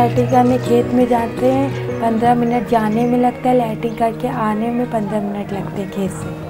Lighting करने खेत में जाते हैं, पंद्रह मिनट जाने में लगता है, लाइटिंग करके आने में पंद्रह मिनट लगते हैं खेत से।